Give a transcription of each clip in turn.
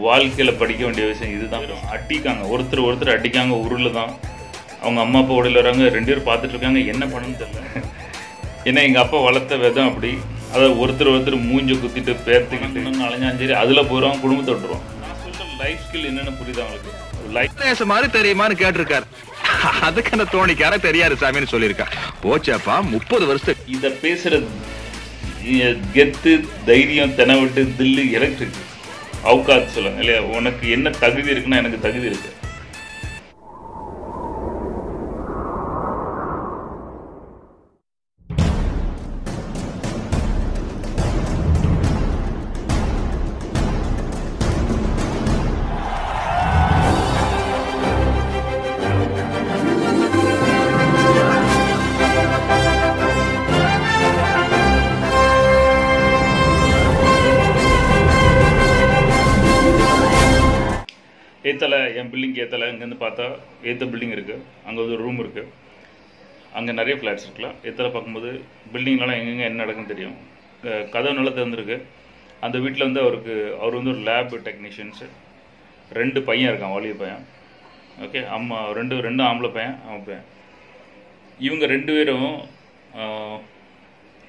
வாழ்க்கையில் படிக்க வேண்டிய விஷயம் இதுதான். அடிக்காங்க. ஒருத்தர் ஒருத்தர் அடிக்காங்க. உருள் தான். அவங்க அம்மா அப்பா உடையில் வராங்க. ரெண்டு பேரும் பார்த்துட்டு இருக்காங்க. என்ன பண்ணணும்னு தெரியல. ஏன்னா எங்கள் அப்பா வளர்த்த விதம் அப்படி. அதை ஒருத்தர் ஒருத்தர் மூஞ்ச குத்திட்டு பேர்த்துக்கிட்டு அலைஞ்சாலும் சரி அதில் போயிடும் குடும்பத்தை விட்டுருவோம் லைஃப் ஸ்கில் என்னென்னு புரியுது அவங்களுக்கு லைஃப் மாதிரி தெரியுமான்னு கேட்டிருக்காரு. அதுக்கு அந்த தோணிக்கார தெரியாது சாமின்னு சொல்லியிருக்கா. போச்சாப்பா முப்பது வருஷத்துக்கு இதை பேசுகிற கெத்து தைரியம் தெனவிட்டு தில்லு எனக்கு இருக்கு அவுக்காத்து சொல்லுங்க. இல்லையா? உனக்கு என்ன தகுதி இருக்குன்னா எனக்கு தகுதி இருக்குது ஏத்தலை என் பில்டிங் ஏத்தலை இங்கேருந்து பார்த்தா ஏற்ற பில்டிங் இருக்குது அங்கே வந்து ஒரு ரூம் இருக்குது அங்கே நிறைய ஃப்ளாட்ஸ் இருக்கலாம். ஏத்தலை பார்க்கும்போது பில்டிங்லலாம் எங்கெங்கே என்ன நடக்குன்னு தெரியும். கதவு நல்லா திறந்துருக்கு. அந்த வீட்டில் வந்து அவருக்கு அவர் வந்து ஒரு லேப் டெக்னீஷியன்ஸு ரெண்டு பையன் இருக்கான் வாலிய பையன். ஓகே அம்மா ரெண்டு ரெண்டு ஆம்பளை பையன் அவன் பையன். இவங்க ரெண்டு பேரும்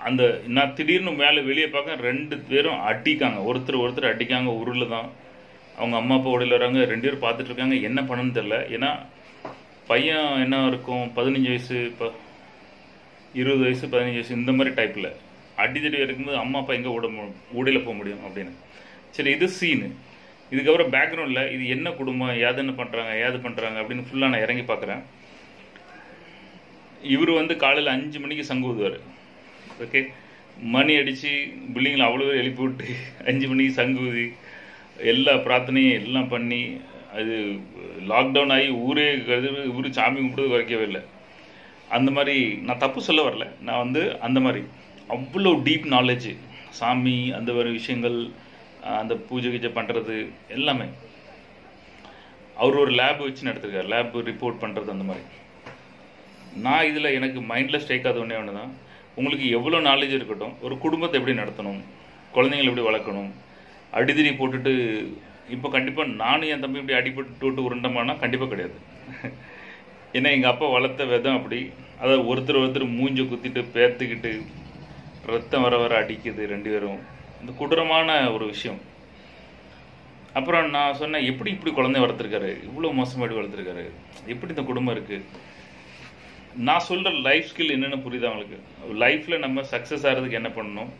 அந்த நான் திடீர்னு மேலே வெளியே பார்க்க ரெண்டு பேரும் அடிக்காங்க. ஒருத்தர் ஒருத்தர் அடிக்காங்க. உருள் தான் அவங்க அம்மா அப்பா உடையில் வராங்க ரெண்டு பேரும் பார்த்துட்டு இருக்காங்க. என்ன பண்ணணும்னு தெரில ஏன்னா பையன் என்ன இருக்கும்? பதினஞ்சு வயசு இப்போ இருபது வயசு பதினஞ்சு வயசு இந்த மாதிரி டைப்பில் அடித்தடி இருக்கும்போது அம்மா அப்பா எங்கே ஓட மு போக முடியும் அப்படின்னு. சரி இது சீனு இதுக்கப்புறம் பேக்ரவுண்டில் இது என்ன குடும்பம் ஏது பண்ணுறாங்க ஏது பண்ணுறாங்க அப்படின்னு ஃபுல்லாக நான் இறங்கி பார்க்குறேன். இவர் வந்து காலையில் அஞ்சு மணிக்கு சங்கு ஊதுவார். ஓகே மணி அடித்து பில்டிங்கில் அவ்வளோ எழுப்பி விட்டு அஞ்சு மணிக்கு சங்கு ஊதி எல்லா பிரார்த்தனையும் எல்லாம் பண்ணி அது லாக்டவுன் ஆகி ஊரே ஊர் சாமி கும்பிட்டு குறைக்கவே இல்லை. அந்த மாதிரி நான் தப்பு சொல்ல வரல. நான் வந்து அந்த மாதிரி. அவ்வளோ டீப் நாலேஜ் சாமி அந்த மாதிரி விஷயங்கள் அந்த பூஜை கீஜை பண்ணுறது எல்லாமே. அவர் ஒரு லேப் வச்சு நடத்திருக்கார். லேப் ரிப்போர்ட் பண்ணுறது அந்த மாதிரி. நான் இதில் எனக்கு மைண்டில் ஸ்டேக் ஆகுது ஒன்றே ஒன்று தான் உங்களுக்கு எவ்வளோ நாலேஜ் இருக்கட்டும் ஒரு குடும்பத்தை எப்படி நடத்தணும் குழந்தைங்களை எப்படி வளர்க்கணும் அடிதிரி போட்டுட்டு இப்போ கண்டிப்பாக நானும் என் தம்பி இப்படி அடிபட்டு விட்டு உருண்டமானா கண்டிப்பாக கிடையாது. ஏன்னா எங்கள் அப்பா வளர்த்த விதம் அப்படி. அதை ஒருத்தர் ஒருத்தர் மூஞ்ச குத்திட்டு பேர்த்துக்கிட்டு ரத்தம் வர வர அடிக்குது ரெண்டு பேரும். இந்த கொடூரமான ஒரு விஷயம். அப்புறம் நான் சொன்னேன் எப்படி இப்படி குழந்தை வளர்த்துருக்காரு? இவ்வளோ மோசமாடி வளர்த்துருக்காரு? எப்படி இந்த குடும்பம் இருக்குது நான் சொல்கிற லைஃப் ஸ்கில் என்னென்னு புரியுது அவங்களுக்கு லைஃப்பில் நம்ம சக்ஸஸ் ஆகிறதுக்கு என்ன பண்ணணும்?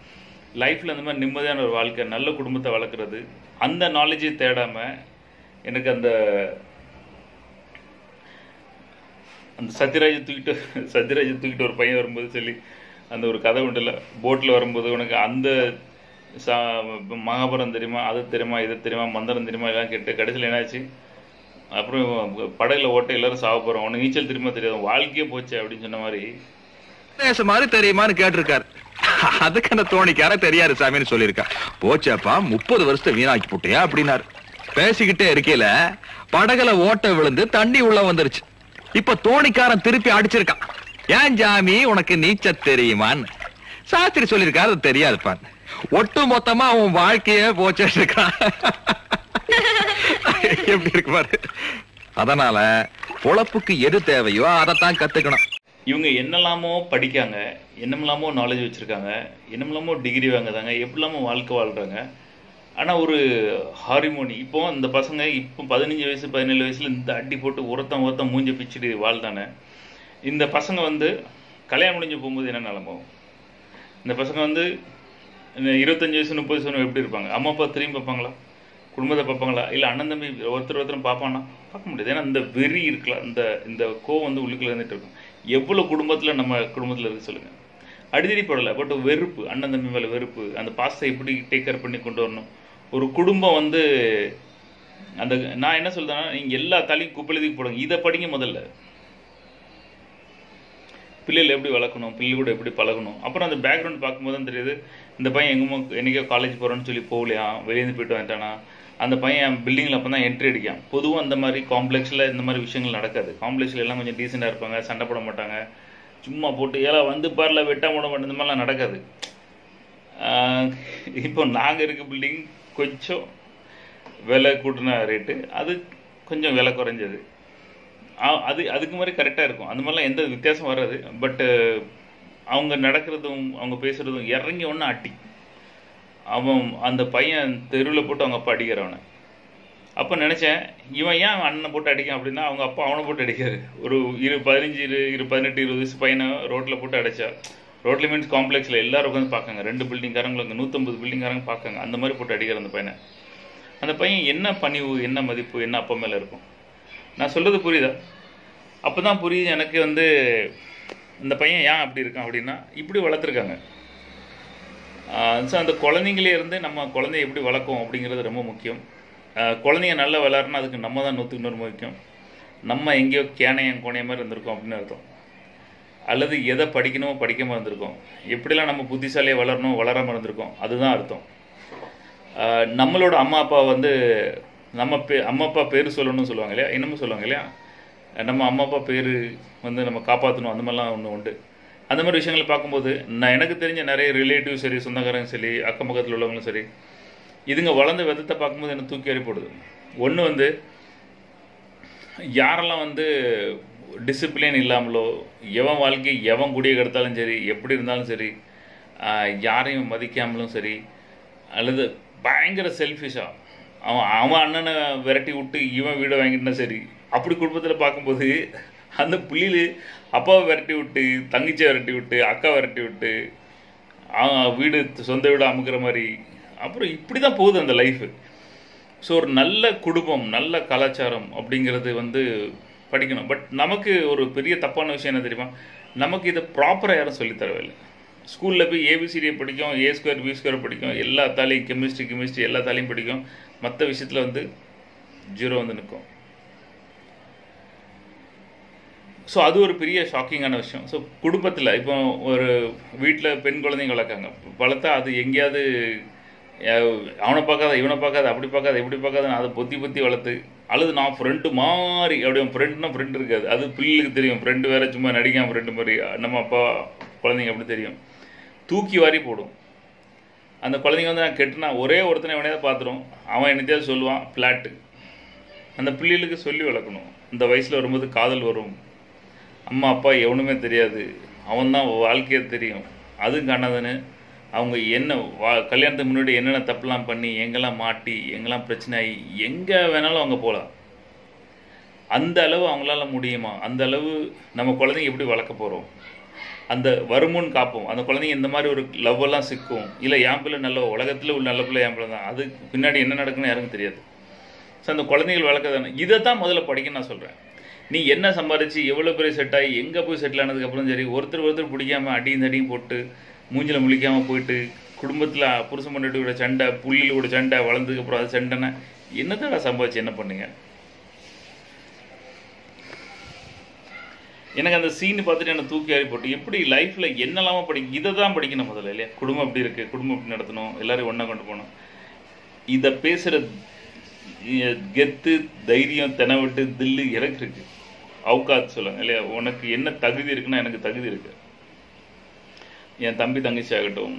லைஃப்பில் அந்த மாதிரி நிம்மதியான ஒரு வாழ்க்கை நல்ல குடும்பத்தை வளர்க்குறது அந்த நாலேஜை தேடாமல் எனக்கு அந்த அந்த சத்யராஜை தூக்கிட்டு சத்யராஜை தூக்கிட்டு ஒரு பையன் வரும்போது சொல்லி அந்த ஒரு கதை உண்டுல போட்டில் வரும்போது உனக்கு அந்த சா மகாபாரதம் தெரியுமா அது தெரியுமா இது தெரியுமா மந்திரம் தெரியுமா எல்லாம் கேட்டு கடைசியில் என்னாச்சு? அப்புறம் படகுல ஓட்ட எல்லாரும் சாவ போகிறோம் உனக்கு நீச்சல் தெரியுமா தெரியாது வாழ்க்கையே போச்சு அப்படின்னு சொன்ன மாதிரி. மாதிரி தெரியுமான்னு கேட்டிருக்காரு. அதுக்கு அந்த தோணிக்கார தெரியாது சாமின்னு சொல்லியிருக்கா. போச்சாப்பா முப்பது வருஷத்தை வீணாக்கி போட்டியா அப்படின்னாரு. பேசிக்கிட்டே இருக்கையில படகுல ஓட்ட விழுந்து தண்ணி உள்ள வந்துருச்சு. இப்ப தோணிக்காரன் திருப்பி அடிச்சிருக்கான். ஏன் ஜாமி உனக்கு நீச்ச தெரியுமான்னு. சாஸ்திரி சொல்லியிருக்காரு அது தெரியாதுப்பான் ஒட்டு மொத்தமா அவன் வாழ்க்கைய போச்சுட்டு இருக்கான் எப்படி இருக்கு பாரு. அதனால பொழப்புக்கு எது தேவையோ அதைத்தான் கத்துக்கணும். இவங்க என்னெல்லாமோ படிக்காங்க என்னமெல்லாமோ நாலேஜ் வச்சுருக்காங்க என்னமெல்லாமோ டிகிரி வாங்குறாங்க எப்படிலாமோ வாழ்க்கை வாழ்கிறாங்க ஆனால் ஒரு ஹாரிமோனி இப்போ அந்த பசங்க இப்போ பதினஞ்சு வயசு பதினேழு வயசில் இந்த அடி போட்டு உரத்தம் உரத்தம் மூஞ்சி பிச்சுட்டு வாழ்ந்தானே. இந்த பசங்க வந்து கல்யாணம் முடிஞ்சு போகும்போது என்ன நிலமாகும் இந்த பசங்க வந்து இந்த இருபத்தஞ்சு வயசு முப்பது வயசு எப்படி இருப்பாங்க? அம்மா அப்பா திரும்பி பார்ப்பாங்களா? குடும்பத்தை பார்ப்பாங்களா? இல்லை அண்ணன் தம்பி ஒருத்தர் ஒருத்தரும் பார்ப்பானா? பார்க்க முடியாது. ஏன்னா இந்த வெறி இருக்குல்ல இந்த இந்த கோவம் வந்து உள்ளுக்குள்ள இருந்துட்டு இருக்கும். எவ்வளோ குடும்பத்தில் நம்ம குடும்பத்தில் இருக்கு சொல்லுங்கள் அடிதடி போடலை பட் வெறுப்பு அண்ணன் தம்பி மேலே வெறுப்பு அந்த பாசத்தை எப்படி டேக் கேர் பண்ணி கொண்டு வரணும். ஒரு குடும்பம் வந்து அந்த நான் என்ன சொல்றேன்னா நீங்கள் எல்லா தலையும் குப்பலதுக்கு போடுங்க. இதை படிங்க முதல்ல. பிள்ளைகள் எப்படி வளர்க்கணும் பிள்ளை கூட எப்படி பழகணும். அப்புறம் அந்த பேக்ரவுண்ட் பார்க்கும்போது தான் தெரியுது இந்த பையன் எங்கேமோ என்னைக்கோ காலேஜ் போகிறோன்னு சொல்லி போகலையா வெளியேந்து போயிட்டு வந்துட்டானா அந்த பையன் பில்டிங்கில் அப்போ தான் என்ட்ரி அடிக்கான் பொதுவாக அந்த மாதிரி காம்ப்ளெக்ஸில் இந்த மாதிரி விஷயங்கள் நடக்காது. காம்ப்ளெக்ஸில் எல்லாம் கொஞ்சம் டீசெண்டாக இருப்பாங்க சண்டை போட மாட்டாங்க. சும்மா போட்டு ஏலா வந்து பாரில் வெட்ட போட மாட்டேன். இந்த மாதிரிலாம் நடக்காது. இப்போ நாங்கள் இருக்க பில்டிங் கொஞ்சம் விலை கூட்டின ரேட்டு அது கொஞ்சம் விலை குறைஞ்சது. ஆ- அது அதுக்கு மாதிரி கரெக்டாக இருக்கும். அந்த மாதிரிலாம் எந்த வித்தியாசம் வராது. பட்டு அவங்க நடக்கிறதும் அவங்க பேசுகிறதும் இறங்கி ஒன்று அட்டி அவன் அந்த பையன் தெருவில் போட்டு அவங்க அப்பா அடிக்கிறவனை அப்போ நினச்சேன் இவன் ஏன் அவன் அண்ணனை போட்டு அடிக்கான் அப்படின்னா அவங்க அப்பா அவனை போட்டு அடிக்காது. ஒரு இரு பதினஞ்சு இரு இரு பதினெட்டு இருபது வயசு பையனை ரோட்டில் போட்டு அடிச்சா ரோட்டில் மீன்ஸ் காம்ப்ளெக்ஸில் எல்லாரும் உட்காந்து பார்க்காங்க. ரெண்டு பில்டிங்காரங்களும் அங்கே நூற்றம்பது பில்டிங்காரங்க பார்க்காங்க. அந்த மாதிரி போட்டு அடிக்கிற அந்த பையனை. அந்த பையன் என்ன பணிவு என்ன மதிப்பு என்ன அப்பா மேலே இருக்கும்? நான் சொல்கிறது புரியுதா? அப்போ தான் புரியுது எனக்கு வந்து இந்த பையன் ஏன் அப்படி இருக்கான் அப்படின்னா இப்படி வளர்த்துருக்காங்க. ஸோ அந்த குழந்தைங்களே இருந்து நம்ம குழந்தைய எப்படி வளர்க்கும் அப்படிங்கிறது ரொம்ப முக்கியம். குழந்தைங்க நல்லா விளாட்றனா அதுக்கு நம்ம தான் நூற்றுக்கு நூறு முக்கியம். நம்ம எங்கேயோ கேனையம் கோணைய மாதிரி இருந்திருக்கோம் அப்படின்னு அர்த்தம். அல்லது எதை படிக்கணுமோ படிக்காமல் இருந்திருக்கோம். எப்படிலாம் நம்ம புத்திசாலியாக வளரணும் வளராமல் இருந்திருக்கோம். அதுதான் அர்த்தம். நம்மளோட அம்மா அப்பா வந்து நம்ம பே அம்மா அப்பா பேர் சொல்லணும்னு சொல்லுவாங்க இல்லையா? இன்னமும் சொல்லுவாங்க இல்லையா? நம்ம அம்மா அப்பா பேர் வந்து நம்ம காப்பாற்றணும் அந்த மாதிரிலாம் ஒன்று உண்டு. அந்த மாதிரி விஷயங்களை பார்க்கும்போது நான் எனக்கு தெரிஞ்ச நிறைய ரிலேட்டிவ் சரி சொந்தக்காரங்க சரி அக்கம் பக்கத்தில் உள்ளவங்களும் சரி இதுங்க வளர்ந்த விதத்தை பார்க்கும்போது எனக்கு தூக்கி எறிப்படுது ஒன்று வந்து யாரெல்லாம் வந்து டிசிப்ளின் இல்லாமலோ எவன் வாழ்க்கை எவன் குடியை கெடுத்தாலும் சரி எப்படி இருந்தாலும் சரி யாரையும் மதிக்காமலும் சரி அல்லது பயங்கர செல்ஃபிஷாக அவன் அவன் அண்ணனை விரட்டி விட்டு இவன் வீடை வாங்கிட்டுனா சரி அப்படி குடும்பத்தில் பார்க்கும்போது அந்த புள்ளியில் அப்பாவை விரட்டி விட்டு தங்கச்சியை விரட்டி விட்டு அக்கா விரட்டி விட்டு வீடு சொந்த வீடு அமுக்கிற மாதிரி. அப்புறம் இப்படி தான் போகுது அந்த லைஃபு ஸோ ஒரு நல்ல குடும்பம் நல்ல கலாச்சாரம் அப்படிங்கிறது வந்து படிக்கணும். பட் நமக்கு ஒரு பெரிய தப்பான விஷயம் என்ன தெரியுமா? நமக்கு இதை ப்ராப்பராக யாரும் சொல்லித்தரவில்லை ஸ்கூலில் போய் ஏபிசிடியை படிக்கும் ஏ ஸ்கொயர் பி ஸ்கொயர் படிக்கும் எல்லா தாலையும் கெமிஸ்ட்ரி கெமிஸ்ட்ரி எல்லா தாலையும் படிக்கும். மற்ற விஷயத்தில் வந்து ஜீரோ வந்து நிற்கும். ஸோ அது ஒரு பெரிய ஷாக்கிங்கான விஷயம். ஸோ குடும்பத்தில் இப்போ ஒரு வீட்டில் பெண் குழந்தைங்க வளர்க்காங்க. வளர்த்தா அது எங்கேயாவது அவனை பார்க்காத இவனை பார்க்காத அப்படி பார்க்காத இப்படி பார்க்காத அதை பொத்தி பொத்தி வளர்த்து அல்லது நான் ஃப்ரெண்டு மாதிரி அப்படியே ஃப்ரெண்டுனா ஃப்ரெண்டு இருக்காது. அது பிள்ளைகளுக்கு தெரியும். ஃப்ரெண்டு வேற சும்மா நடிக்காம ஃப்ரெண்டு மாதிரி நம்ம அப்பா குழந்தைங்க அப்படி தெரியும். தூக்கி வாரி போடும். அந்த குழந்தைங்க வந்து நான் கெட்டுனா ஒரே ஒருத்தனை எவனையாவது பார்த்துரும். அவன் என்னத்தையாவது சொல்லுவான் ஃப்ளாட்டு அந்த பிள்ளைகளுக்கு சொல்லி வளர்க்கணும். இந்த வயசில் வரும்போது காதல் வரும். அம்மா அப்பா எவனுமே தெரியாது. அவன் தான் வாழ்க்கையே தெரியும். அதுவும் காணாதுன்னு அவங்க என்ன வா கல்யாணத்துக்கு முன்னாடி என்னென்ன தப்புலாம் பண்ணி எங்கெல்லாம் மாட்டி எங்கெல்லாம் பிரச்சனை ஆகி எங்கே வேணாலும் அவங்க போகலாம். அந்த அளவு அவங்களால முடியுமா? அந்த அளவு நம்ம குழந்தைங்க எப்படி வளர்க்க போகிறோம் அந்த வருமுன்னு காப்போம். அந்த குழந்தைங்க இந்த மாதிரி ஒரு லவ்வெல்லாம் சிக்கும். இல்லை என் பிள்ளை நல்ல உலகத்தில் உள்ள நல்ல பிள்ளை என் பிள்ளை தான். அதுக்கு பின்னாடி என்ன நடக்குன்னு யாருக்கும் தெரியாது. ஸோ அந்த குழந்தைகள் வளர்க்க தானே இதை தான் முதல்ல படிக்க நான் சொல்கிறேன் நீ என்ன சம்பாரிச்சு எவ்வளோ பெரிய செட் ஆகி எங்கே போய் செட்டில் ஆனதுக்கப்புறம் சரி ஒருத்தர் ஒருத்தர் பிடிக்காமல் அடியும் தடியும் போட்டு மூஞ்சில் முழிக்காமல் போயிட்டு குடும்பத்தில் புருஷன் கூட சண்டை புள்ளியில் கூட சண்டை வளர்ந்ததுக்கப்புறம் அது சண்டைன்னா என்னத்தடா சம்பாதிச்சு என்ன பண்ணுங்க? எனக்கு அந்த சீன் பார்த்துட்டு எனக்கு தூக்கி ஆறி போட்டு எப்படி லைஃப்பில் என்னெல்லாமோ படி இதை தான் படிக்கணும் முதல்ல இல்லையா? குடும்பம் எப்படி இருக்குது குடும்பம் எப்படி நடத்தணும்? எல்லோரும் ஒன்றா கொண்டு போகணும். இதை பேசுகிற கெத்து தைரியம் தெனவிட்டு தில்லு எனக்கு இருக்குது அவுக்காத் சொல்லுவாங்க இல்லையா? உனக்கு என்ன தகுதி இருக்குன்னா எனக்கு தகுதி இருக்கு. என் தம்பி தங்கச்சி ஆகட்டும்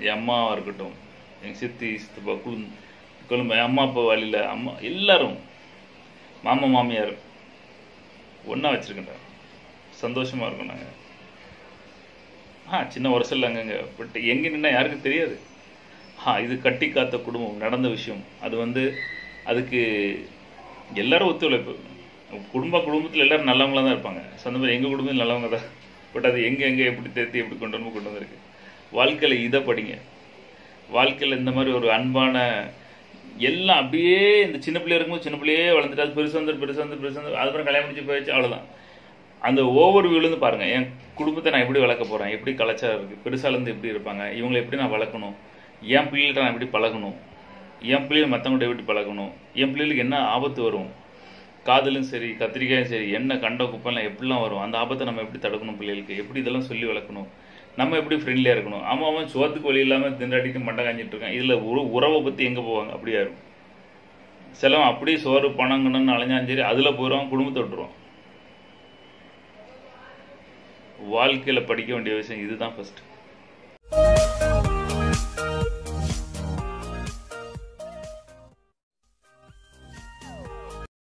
என் அம்மாவாக இருக்கட்டும் என் சித்தி சித்தப்பா குழு குழும்பு என் அம்மா அப்பா வழியில் அம்மா எல்லாரும் மாமா மாமியார் ஒன்றா வச்சுருக்கேன் சந்தோஷமாக இருக்கும் நாங்கள் ஆ சின்ன உரசல் அங்கங்க பட் எங்கே நின்னா யாருக்கும் தெரியாது. ஆ இது கட்டி காத்த குடும்பம் நடந்த விஷயம். அது வந்து அதுக்கு எல்லாரும் ஒத்துழைப்பு. குடும்ப குடும்பத்தில் எல்லாரும் நல்லவங்களா தான் இருப்பாங்க. ஸோ அந்த மாதிரி எங்கள் குடும்பத்தில் நல்லவங்க தான். பட் அது எங்கே எங்கே எப்படி தேர்த்தி எப்படி கொண்டு வந்து கொண்டு வந்திருக்கு. வாழ்க்கையில் இதை படிங்க. வாழ்க்கையில் இந்த மாதிரி ஒரு அன்பான எல்லாம் அப்படியே இந்த சின்ன பிள்ளையா இருக்கும்போது சின்ன பிள்ளையே வளர்ந்துட்டு அது பெருசு வந்து பெருசு வந்து பெருசு வந்து அதுக்கப்புறம் கல்யாணம் முடிச்சு போயிடுச்சு அவ்வளோதான் அந்த ஓவர் வியூலேருந்து பாருங்கள் என் குடும்பத்தை நான் எப்படி வளர்க்க போகிறேன் எப்படி கலாச்சாரம் இருக்குது பெருசாலேருந்து எப்படி இருப்பாங்க? இவங்களை எப்படி நான் வளர்க்கணும்? என் பிள்ளைகிட்ட நான் எப்படி பழகணும்? என் பிள்ளைகள் மற்றவங்கள்ட்ட எப்படி பழகணும்? என் பிள்ளைகளுக்கு என்ன ஆபத்து வரும்? காதலும் சரி கத்திரிக்காயும் சரி என்ன கண்ட குப்பெல்லாம் எப்படிலாம் வரும்? அந்த ஆபத்தை நம்ம எப்படி தடுக்கணும் பிள்ளைகளுக்கு? எப்படி இதெல்லாம் சொல்லி வளர்க்கணும்? நம்ம எப்படி ஃப்ரெண்ட்லியாக இருக்கணும்? அவன் அவன் சோத்துக்கு வழி இல்லாமல் திண்டாட்டிட்டு மண்டை காஞ்சிட்டு இருக்கான். இதில் ஒரு உறவை பற்றி எங்கே போவாங்க? அப்படியா இருக்கும். சிலவன் அப்படியே சோறு பணங்கணும்னு அலைஞ்சாலும் சரி அதில் போயிடுவான் குடும்பத்தை விட்டுருவான். வாழ்க்கையில் படிக்க வேண்டிய விஷயம் இதுதான் ஃபஸ்ட்டு